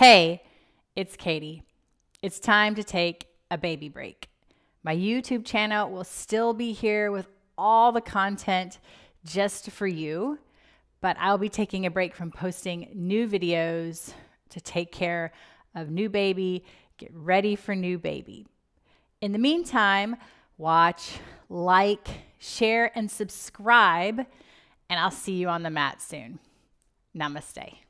Hey, it's Katie. It's time to take a baby break. My YouTube channel will still be here with all the content just for you, but I'll be taking a break from posting new videos to take care of new baby, get ready for new baby. In the meantime, watch, like, share, and subscribe, and I'll see you on the mat soon. Namaste.